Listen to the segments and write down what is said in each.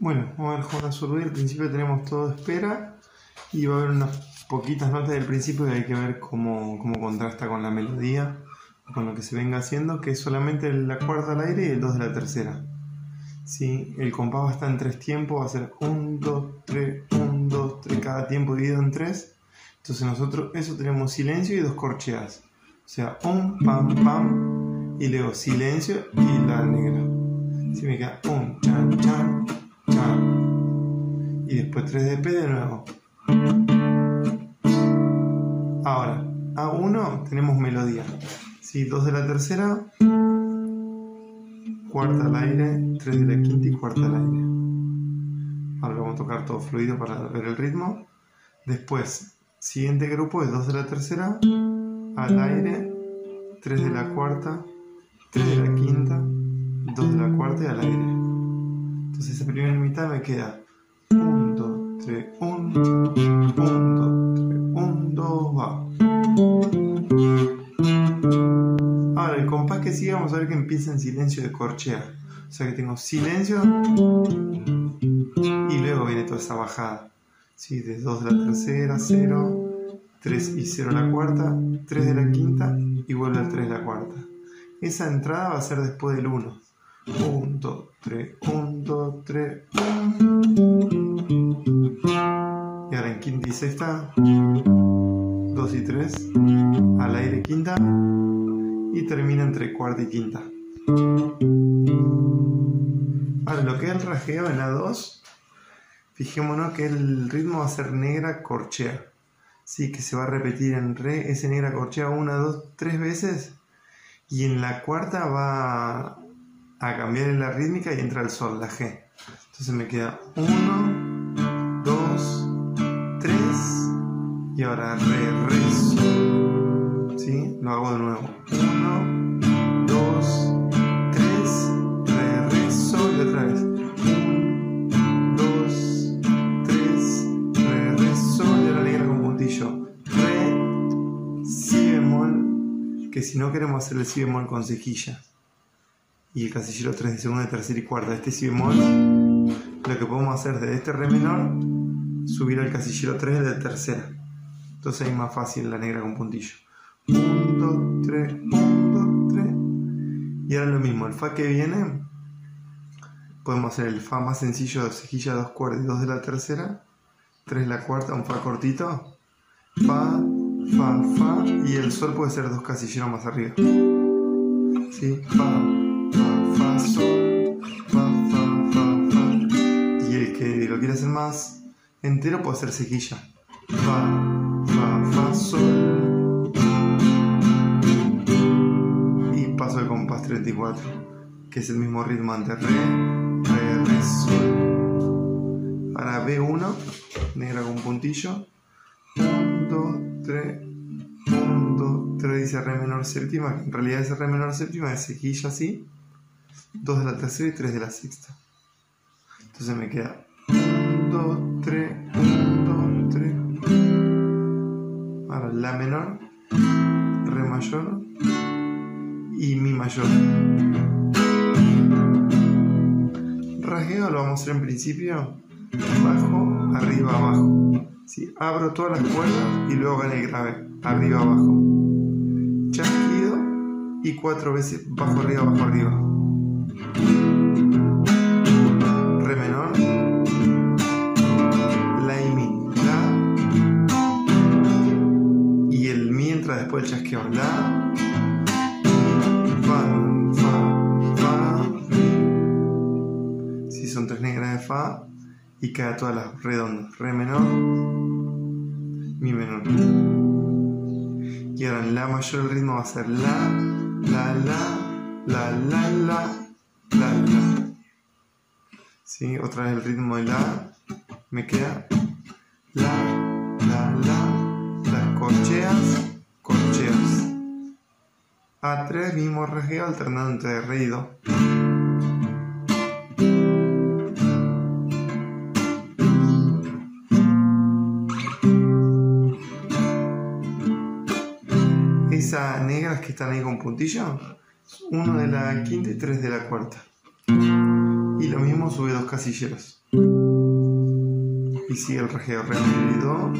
Bueno, vamos a ver Azurduy. Al principio tenemos todo espera y va a haber unas poquitas notas del principio que hay que ver cómo, cómo contrasta con la melodía, con lo que se venga haciendo, que es solamente la cuarta al aire y el 2 de la tercera. ¿Sí? El compás va a estar en tres tiempos, va a ser 1, 2, 3, 1, 2, 3, cada tiempo dividido en tres. Entonces nosotros eso tenemos silencio y dos corcheas. O sea, un, pam, pam, y luego silencio y la negra. Si me queda un, chan, chan, Y después 3 de P de nuevo. Ahora, A1 tenemos melodía. ¿sí? 2 de la tercera, cuarta al aire, 3 de la quinta y cuarta al aire. Ahora vamos a tocar todo fluido para ver el ritmo. Después, siguiente grupo es 2 de la tercera, al aire, 3 de la cuarta, 3 de la quinta, 2 de la cuarta y al aire. Entonces esa primera mitad me queda 1, 2, 3, 1, 1, 2, 3, 1, 2, va. Ahora el compás que sigue vamos a ver que empieza en silencio de corchea. O sea que tengo silencio y luego viene toda esa bajada. ¿Sí? De 2 de la tercera, 0, 3 y 0 la cuarta, 3 de la quinta y vuelve al 3 de la cuarta. Esa entrada va a ser después del 1. 1, 2, 3, 1, 2, 3. Y ahora en quinta y sexta, 2 y 3, al aire quinta y termina entre cuarta y quinta. Ahora lo que es el rasgueo en A2, fijémonos que el ritmo va a ser negra corchea. Sí, que se va a repetir en re, ese negra corchea una, dos, tres veces. Y en la cuarta va a cambiar en la rítmica y entra el sol, la G. Entonces me queda 1, 2, 3 y ahora re, re, sol. ¿Sí? Lo hago de nuevo. 1, 2, 3, re, re, sol y otra vez. 1, 2, 3, re, re, sol y ahora negra con puntillo. Re, si bemol, que si no queremos hacer el si bemol con cejilla y el casillero 3 de segunda, tercera y cuarta. Este si bemol, lo que podemos hacer desde este re menor, subir al casillero 3 de tercera. Entonces es más fácil la negra con puntillo. 1, 2, 3, 1, 2, 3. Y ahora lo mismo, el fa que viene, podemos hacer el fa más sencillo cejilla, 2 cuerdas y 2 de la tercera, 3 de la cuarta, un fa cortito, fa, fa, fa, y el sol puede ser dos casilleros más arriba. ¿Sí? Fa, fa, fa, sol, fa, fa, fa, fa. Y el que lo quiere hacer más entero puede hacer cejilla. Fa, fa, fa, sol. Y paso de compás 34, que es el mismo ritmo ante re, re, re, sol. Ahora B1, negra con puntillo. 1, 2, 3, 1, 2, 3 dice re menor séptima, en realidad ese re menor séptima es cejilla así, 2 de la tercera y 3 de la sexta. Entonces me queda 1, 2, 3, 1, 2, 3. Ahora la menor, re mayor y mi mayor. Rasgueo lo vamos a hacer en principio bajo, arriba, abajo. ¿sí? Abro todas las cuerdas y luego gana el grave, arriba, abajo. Chasquido y cuatro veces bajo, arriba, bajo, arriba. Re menor, la y mi, la y el mi entra después del chasqueo, la, fa, fa, fa, mi. Si son tres negras de fa y queda todas las redondas, re menor, mi menor. Y ahora en la mayor el ritmo va a ser la, la, la, la, la, la, la, la. ¿Sí? Otra vez el ritmo de la, me queda la, la, la, las corcheas, corcheas. A3 mismo rasgueo alternando entre re y do. Esas negras que están ahí con puntillo, uno de la quinta y tres de la cuarta. Y lo mismo sube dos casilleros. Y sigue el rasgueo re y do.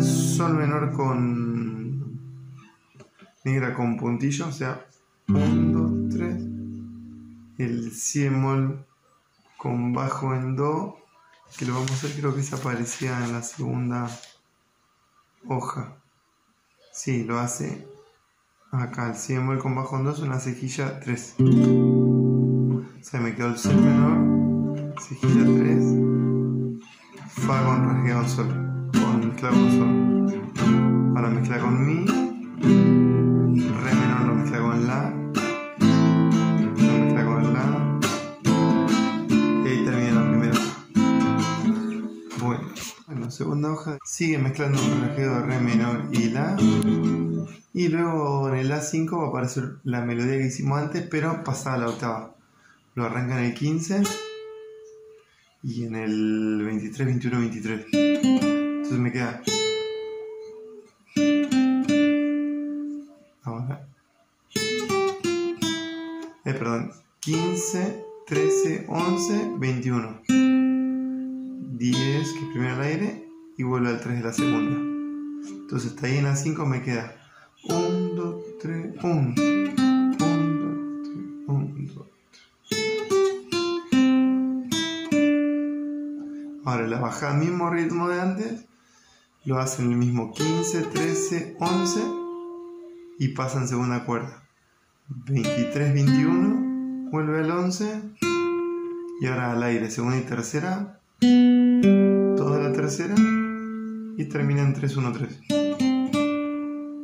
Sol menor con negra con puntillo, o sea, 1, 2, 3. El si bemol con bajo en do, que lo vamos a hacer, creo que se aparecía en la segunda hoja. Sí, lo hace acá, el si bemol con bajo en do es una cejilla 3. O sea, me quedó el sol menor, cejilla 3, fa con rasgueado sol, con clavo sol. Ahora mezcla con mi, segunda hoja sigue mezclando el rasgueo de re menor y la, y luego en el A5 va a aparecer la melodía que hicimos antes, pero pasada la octava lo arranca en el 15 y en el 23, 21, 23. Entonces me queda. Ahora. Eh, perdón. 15, 13, 11, 21. 10, que primero al aire, y vuelve al 3 de la segunda. Entonces hasta ahí en la 5 me queda 1, 2, 3, 1. 1, 2, 3, 1, 2. Ahora la bajada mismo ritmo de antes, lo hacen el mismo 15, 13, 11 y pasan segunda cuerda. 23, 21, vuelve al 11 y ahora al aire, segunda y tercera, toda la tercera y termina en 3, 1, 3.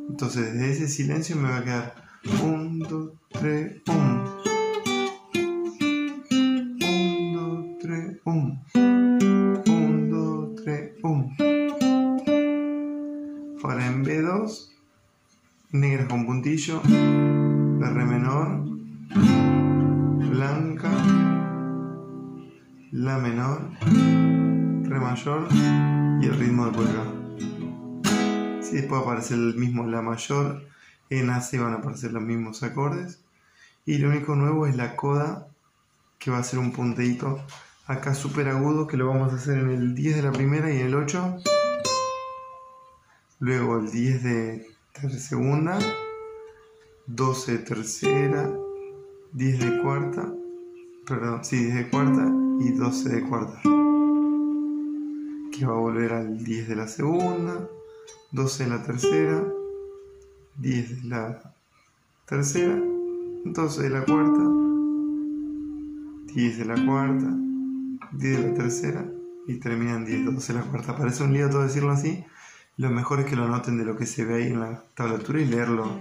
Entonces desde ese silencio me va a quedar 1, 2, 3, 1. 1, 2, 3, 1. 1, 2, 3, 1. Ahora en B2, negra con puntillo, la re menor, blanca, la menor, re mayor y el ritmo de polka. Si después aparece el mismo la mayor, en AC van a aparecer los mismos acordes. Y lo único nuevo es la coda, que va a ser un puntito acá súper agudo, que lo vamos a hacer en el 10 de la primera y en el 8. Luego el 10 de segunda, 12 de tercera, 10 de cuarta, perdón, sí, 10 de cuarta y 12 de cuarta. Que va a volver al 10 de la segunda, 12 de la tercera, 10 de la tercera, 12 de la cuarta, 10 de la cuarta, 10 de la tercera y termina en 10, 12 de la cuarta. Parece un lío todo decirlo así. Lo mejor es que lo noten de lo que se ve ahí en la tablatura y leerlo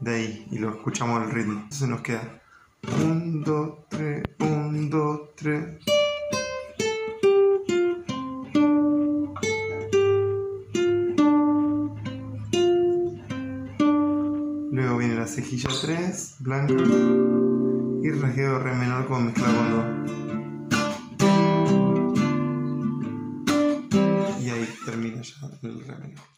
de ahí y lo escuchamos al ritmo. Entonces nos queda 1, 2, 3, 1, 2, 3. Luego viene la cejilla 3, blanca, y rasgueo re menor con mezclado con do. Y ahí termina ya el re menor.